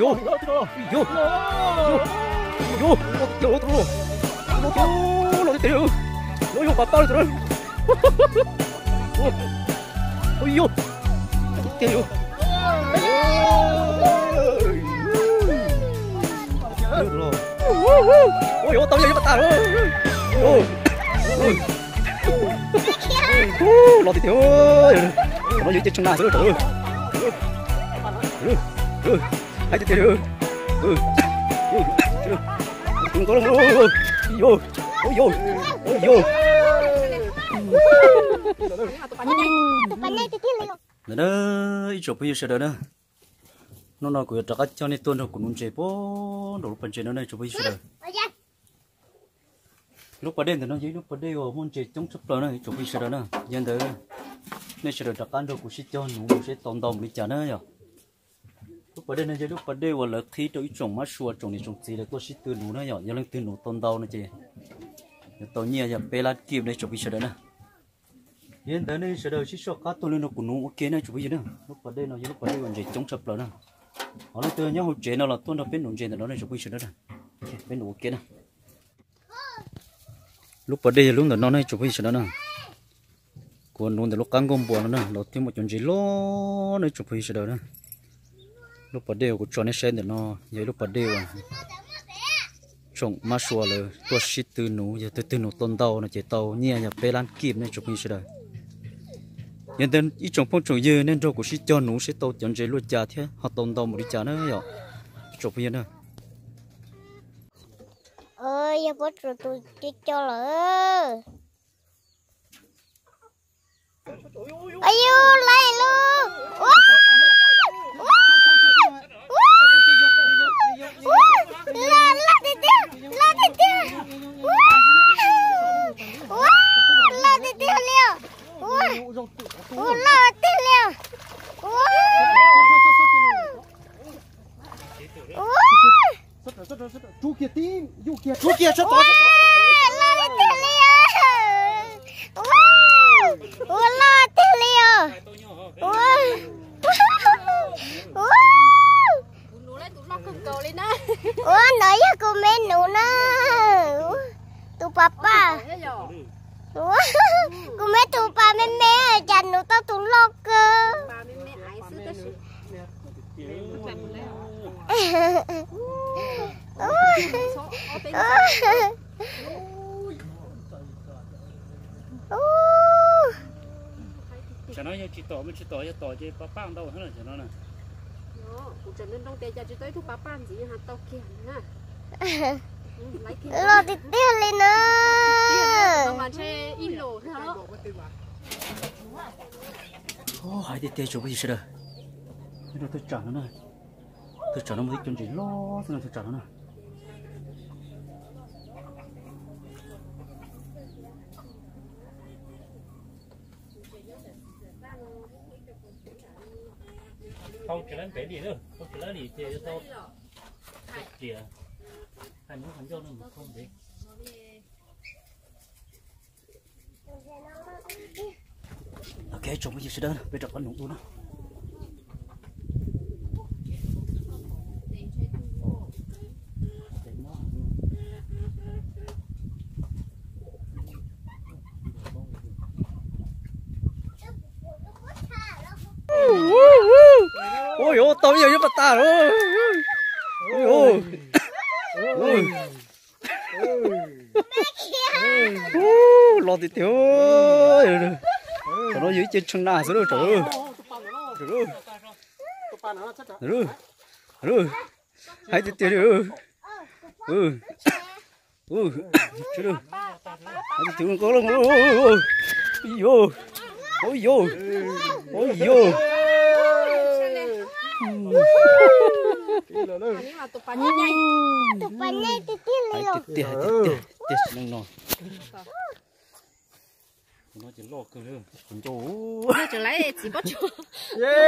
ôi yo yo yo yo yo yo yo nó tiêu nó yo bà bao rồi ôi yo tiêu ôi yo tao giờ bắt ta rồi ôi nó tiêu nó giữ chân nào rồi trời ơi hai cái tiêu ừ đừng có đâu vô ôi vô ôi vô nữa đó ít chụp bây giờ đó nó nói của chắc cho nên tuần nó cũng muốn chơi bố đồ phần chơi nó này chụp bây giờ lúc bắt đêm thì nó dưới lúc bắt đêm ở muốn chơi chống sắp rồi này chụp bây giờ đó nè dân đó nên sẽ được chắc ăn được của sĩ cho nó sẽ tồn đồng đi chả nữa rồi lúc bắt nó này lúc bắt vừa là khi tôi trồng mắt xua trồng này trồng gì là có sĩ từ nụ nó nhỏ giờ lên từ nụ tôn đầu này chứ. Tôi nhia giờ à, bé lát kim này chụp bây giờ đó nè. Hiện tại này sửa đầu chỉ số cá tôi lên nó cũng nụ ok này chụp bây gì đó, lúc bắt đây nó giờ lúc bắt đây còn gì chống sập rồi nè. Họ nói tôi nhớ hồi chế nào là tôi nó bên nụ chuyện đó này chụp bây sửa đó nè. Bên nụ ok nè. Lúc bắt đây lúc nào nó này chụp bây sửa đó nè. Còn luôn thì lúc căng gom buồn nữa nè đầu tiên một chuyện gì lo này chụp bây giờ đó nè lúc bắt đầu cũng cho nên xem để nó giờ lúc bắt đầu à. trồng má xua là tua shit từ nụ giờ từ từ nụ tôn tàu nó chỉ tàu nhẹ giờ bê lan kịp này chụp như thế này, hiện tại ít trồng phong trồng dưa nên rồi của shit cho nụ sẽ tàu chọn chế luôn chả thế họ tôn tàu một đi chả nữa rồi chụp như thế này ơi giờ bớt rồi tôi đi cho lỡ ai yêu lại luôn la la đi đi la đi đi la đi đi liều la đi liều chú kia tím chú kia chú kia cho đó Ủa nói với cô mẹ nụ nè Tu papa. Ủa Cô mẹ tu pa mẹ mẹ Chành nụ tao tu lo cơ. Bà mẹ mẹ ai xứ cái sự nói như chị tổ mình chị tổ cho tổ chứ bà bang đâu hết rồi chả nói nè. Nó cụ trần lên đông tê cho chị tới thu bà ban gì hả tao kia kia Lo đi. tiêu lên nè mà chơi in lồ thế đó ô hai đi tê chụp bây giờ nó tôi trả nó nè. Tôi trả nó mới chuyện gì lo thế nào tôi trả nó nè không chỉ lên bé đi nữa. Không chỉ lên đi tê cho tôi tê anh muốn hắn cho nó mà không đấy ok bây giờ sẽ đơn bây giờ con nụ luôn đó ôi ôi tao bây giờ bắt ta. Rồi ôi ôi. Ôi lo thì thiếu nó dưới trên chân na rồi trời ơi. Trời ơi. Trời ơi. Trời ơi hai tiếng tiền rồi ừ ừ trời ơi. Hai tiếng có luôn ôi ôi ôi. Ôi ôi ôi ôi nhưng mà tụi bà nhanh nhanh Tu pa nè đi tiêu hai lên tiếng tiền hai tiếng tiền tiền nông nông nó chỉ lo cơ nữa còn chỗ nó trở lại chỉ bắt chỗ hai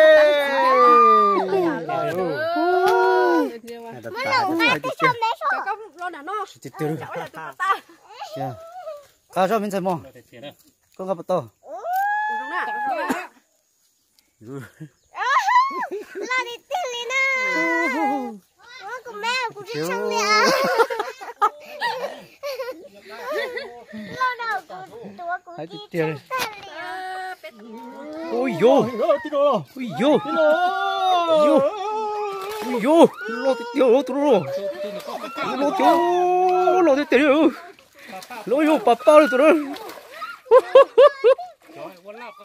đặt ta hai tiếng tiền cho có lo là nó chỉ tiền cháu là tụi ta Yeah. Cá cho mình xem mò. Con gặp to. đúng nè Lo đi tiêu lên nè thiếu Lo đầu của tụi của hãy chị tiền ta liền. ôi yo ôi yo yo ôi yo lo thì tiêu lo tụi lo lo tiêu lo thì tiêu lo yo papa rồi tụi nó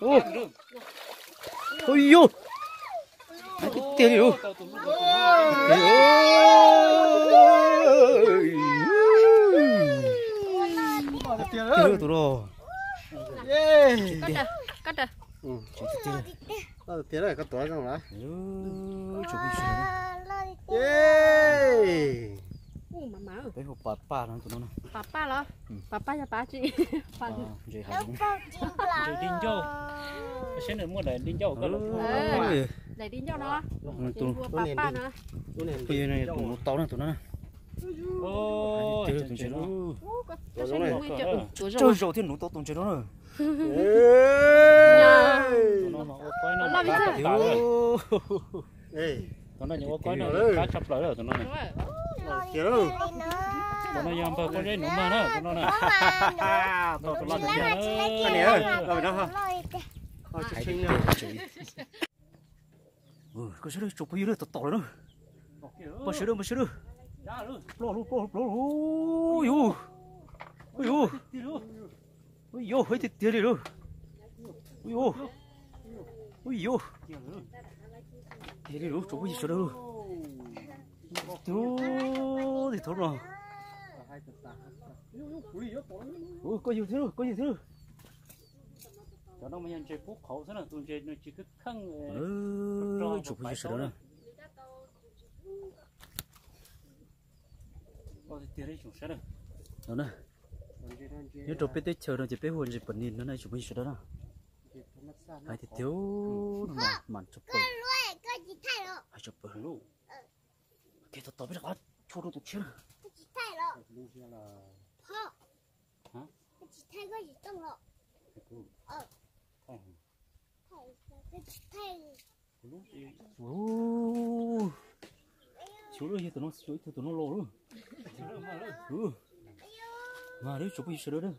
ô ôi yo hãy tiêu tiêu tụi Yeah. cắt rồi cắt rồi Ờ, tiếng này có tuổi không sửa Lo đi tiêu. Yeah. mà má cái hộp bà bà nó tụi nó papa lo papa cho ba chị à vậy hả. Đi đinh vô. Sẽ nên mua để đi dâu có lúc ơi để đi cho nó tụi mua papa nữa Tụi này bây giờ này tụi nó to nữa tụi nó chơi tụi nó nó. Rồi này. xe nuôi chơi rồng. rồi thì nó to tụi chơi nó. Nó nó nó Làm gì rồi. Ê, Nó nó nhiều nó Ừ. cá chập lại rồi tụi nó này. Rồi. Kiểu nữa. Tụi nó yam bơ có dây nụ mà nó tụi nó này. Nữa. Tụi nó làm gì mà, chị lấy nữa. tiền Anh ra ừ số đấy chụp bây giờ to to nữa bao nhiêu đâu bao nhiêu đâu lo lo lo lo ôi yo ôi yo ôi yo hơi thịt tiền đi rồi ôi yo ôi yo tiền đi rồi chụp bây giờ đâu Tú thì thôi rồi. Ôi có gì thế rồi có gì thế Tụi nó mới ăn chơi phúc khẩu thế tụi chơi nó chỉ cứ khăng. ừ chụp giờ đâu Ô, thì tiền đấy chúng sẽ được. đó nè nếu chụp bên tết chờ nó chỉ biết hồn gì bẩn nhìn nó này chụp bây giờ đó hay thì thiếu nó mà màn chụp bẩn có hay chụp bẩn luôn cái tao tao biết là chua đâu tụt chết Có rồi. Hả? Có có gì trong rồi. Ờ. Thay chú có chị thay. Tụi nó chú tụi nó lồ luôn. Ừ. Mà đấy chú bị sợ đấy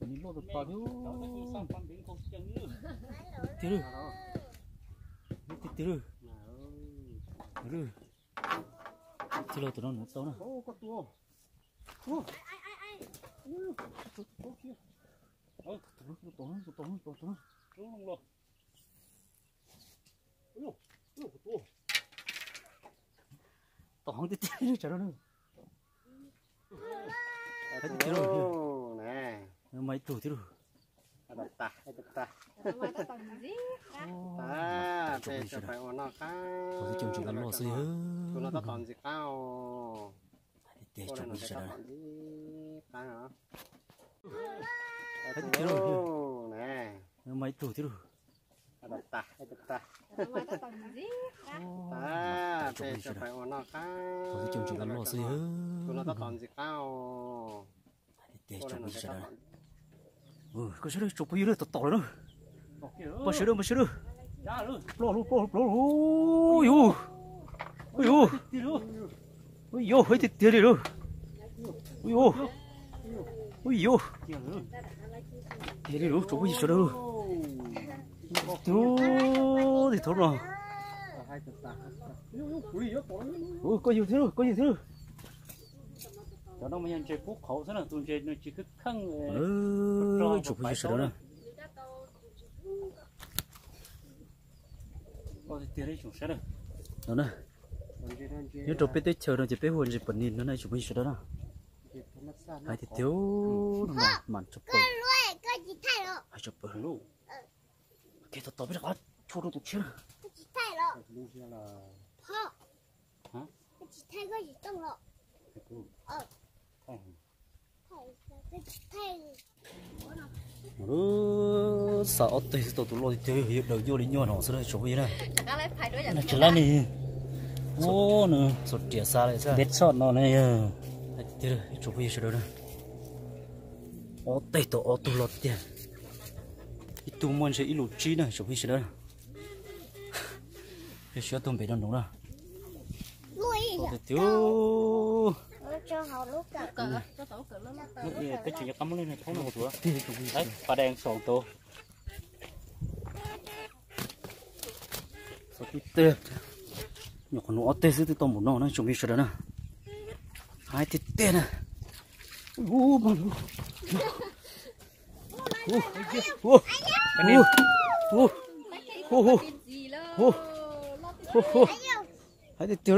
Tụi nó được bao nhiêu? Tí rồi. Tí tí rồi. Tí rồi. Tí rồi tụi nó nữa tao nè. Ô, có tua. Tụi nó tụi nó tụi nó tụi nó tụi nó. Đúng rồi. Ô, có tua. Tao không tí rồi chả đâu Cái tua. tua. Nè. Tụi tí rồi. Đặt ta, đặt ta. Ta? À, thế cho phải nó cá. Nó có toàn gì cao. Để chụp nó toàn gì cá hả? Nè. Mày tụi tí rồi. Đặt ta, đặt ta. Ta gì? À, thế cho phải ổn nó cá. Tôi chồng chỉ gắn lò xí hơ. Tụi nó có toàn gì cao. Để nó bây sẽ có toàn Ừ, cái số đấy chụp bây giờ tao tao nữa. Bao nhiêu đâu, bao nhiêu đâu. Lo lo lo lo. Ôi yo. Ôi yo. Ôi yo, hơi thịt tiền đi rồi. Ôi yo ui yo. thế đi rồi, chỗ gì giờ đâu. Tú thì thôi rồi. Ui, có tua. Ừ, có gì thế rồi, có gì thế rồi. Tụi nó mình ăn chơi phúc khẩu thế nào tụi chơi nó chỉ cứ khăng. Ừ, chụp bây giờ đó. Ô, thì tiền đấy chúng sẽ được. Đó nè. Nếu chụp bé tết chờ nó chỉ bé hồn gì bẩn nhìn nó này chụp gì giờ đó. Hay thì thiếu nó mà màn chụp rồi. hay chụp bẩn luôn cái tao tao biết là chua đâu tụt Có chị thay rồi. Họ. Hả? Có chị thay có gì trong rồi. Ờ. Thay. Thay. ừ sợ tao tụi lo thì chơi hiệp đầu vô đi nhon họ sẽ chụp gì đối Nó chỉ là này. Ô, nó. sốt chĩa xa lại sao Biết sọt nó này. ờ. chơi rồi chụp sẽ đâu nè ô tây tao ô tụi lo tiền. Ít tụi mình sẽ ít lụt chi này chụp sẽ đâu cái chuyện tụi bé đang đúng thì thiếu. Nó cho họ lúc cả. Cỡ cho tổ cỡ lát cái chuyện cắm lên này không được một đi đấy bà đen sổ tô sao cái tê. Nhỏ con nó tê sẽ tao một nó nó chụp đi sợ đó nè hai cái tê nè u mà u u u u u u u hai tê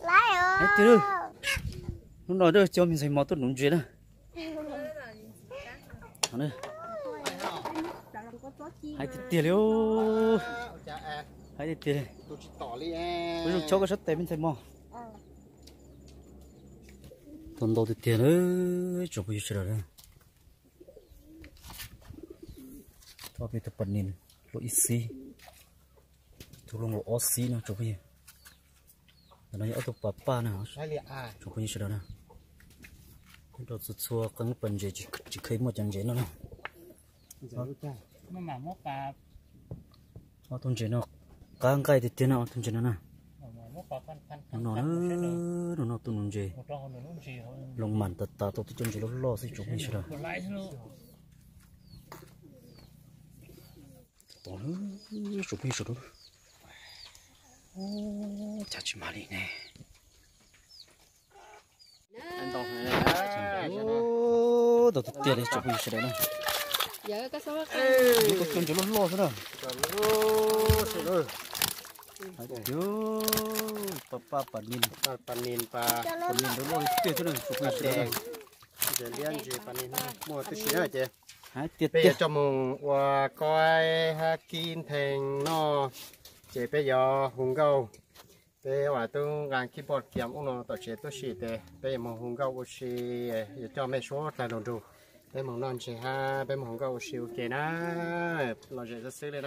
Lại hai rồi tê nó nói đó cho mình thấy máu tốt đúng chuyện đó này. Hai liêu cha à hai cái tê tôi chỉ tỏ đi em. Dụ cho cái sắt tay mình thấy mò tuần đầu thì tiền nữa chụp cái gì rồi cho cái tập nín lo ít xí thu lông lo ót xí nó chụp gì nó nhớ tụ papa nào chụp gì rồi nè cái đồ sụt xua cái phần gì chỉ chỉ thấy một chân gì nó giờ cha nó mà mốt bà nó tuần gì nó càng cái thì tiền nào tuần gì nó nè mà mốt bà phân phân nó nó nó nó tụi nó gì lòng mặn tật tà tụi chúng chỉ lo lo sự chúng mình chưa tụi nó chúng mình chưa đâu chả chỉ mà đi nè. Anh tông này ô tụi tiền này chúng mình chưa đâu giờ cái số cái tụi chúng chỉ lo lo thôi đó Yo, papa panin. Panin pa. Panin dulu itu tu nih. Sukan deh. Jelian je panin. Mau tu siapa je? Bây giờ cho mừng và coi ha kim thành nó chế bây giờ hùng gâu bây giờ tôi làm cái kiếm ông nó tổ chế tôi xịt để bây giờ mừng hùng gâu của cho mấy số tài đồng đủ bây mừng non chế ha bây mừng hùng gâu xì ok nè lo chế rất xí lên